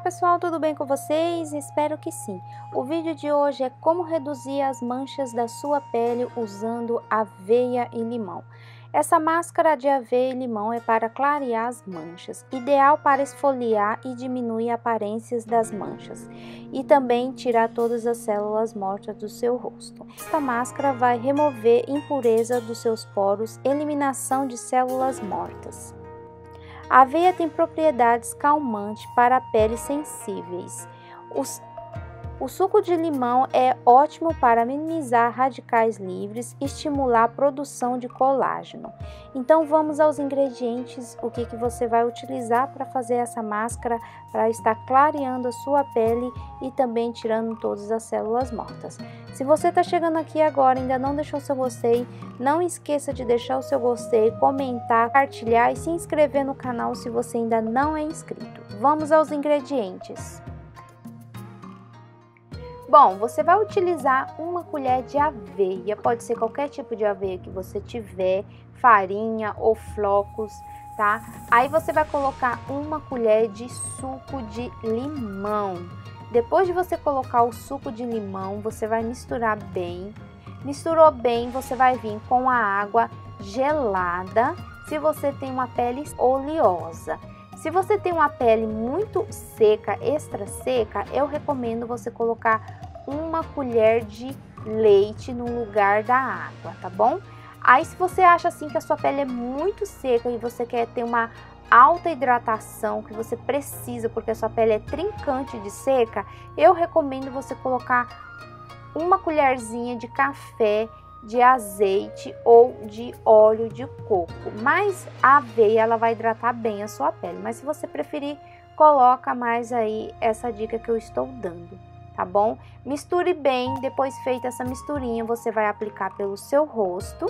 pessoal, tudo bem com vocês? Espero que sim. O vídeo de hoje é como reduzir as manchas da sua pele usando aveia e limão. Essa máscara de aveia e limão é para clarear as manchas, ideal para esfoliar e diminuir aparências das manchas e também tirar todas as células mortas do seu rosto. Esta máscara vai remover impureza dos seus poros, eliminação de células mortas. A aveia tem propriedades calmantes para peles sensíveis. Os o suco de limão é ótimo para minimizar radicais livres e estimular a produção de colágeno. Então vamos aos ingredientes, o que, que você vai utilizar para fazer essa máscara para estar clareando a sua pele e também tirando todas as células mortas. Se você está chegando aqui agora e ainda não deixou seu gostei, não esqueça de deixar o seu gostei, comentar, compartilhar e se inscrever no canal se você ainda não é inscrito. Vamos aos ingredientes. Bom, você vai utilizar uma colher de aveia, pode ser qualquer tipo de aveia que você tiver, farinha ou flocos, tá? Aí você vai colocar uma colher de suco de limão. Depois de você colocar o suco de limão, você vai misturar bem. Misturou bem, você vai vir com a água gelada, se você tem uma pele oleosa. Se você tem uma pele muito seca, extra seca, eu recomendo você colocar uma colher de leite no lugar da água, tá bom? Aí se você acha assim que a sua pele é muito seca e você quer ter uma alta hidratação que você precisa porque a sua pele é trincante de seca, eu recomendo você colocar uma colherzinha de café de azeite ou de óleo de coco. Mas a aveia ela vai hidratar bem a sua pele. Mas se você preferir, coloca mais aí essa dica que eu estou dando, tá bom? Misture bem, depois feita essa misturinha, você vai aplicar pelo seu rosto.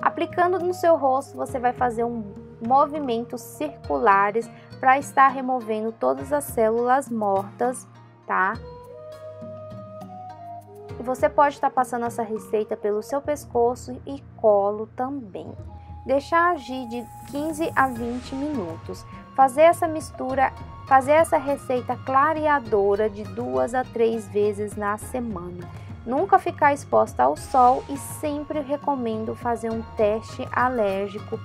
Aplicando no seu rosto, você vai fazer um movimentos circulares para estar removendo todas as células mortas tá? E você pode estar passando essa receita pelo seu pescoço e colo também. Deixar agir de 15 a 20 minutos. Fazer essa mistura, fazer essa receita clareadora de duas a três vezes na semana. Nunca ficar exposta ao sol e sempre recomendo fazer um teste alérgico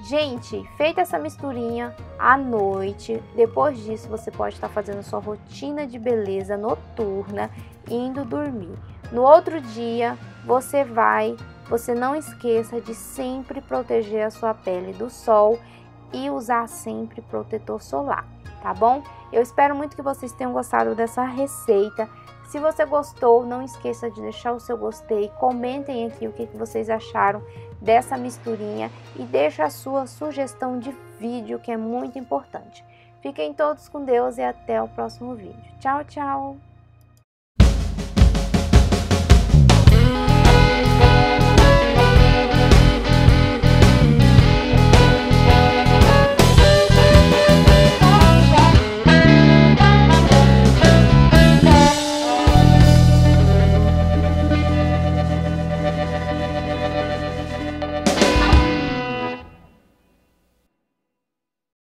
Gente, feita essa misturinha à noite, depois disso você pode estar fazendo sua rotina de beleza noturna, indo dormir. No outro dia, você vai, você não esqueça de sempre proteger a sua pele do sol e usar sempre protetor solar, tá bom? Eu espero muito que vocês tenham gostado dessa receita. Se você gostou, não esqueça de deixar o seu gostei, comentem aqui o que vocês acharam dessa misturinha e deixe a sua sugestão de vídeo que é muito importante. Fiquem todos com Deus e até o próximo vídeo. Tchau, tchau!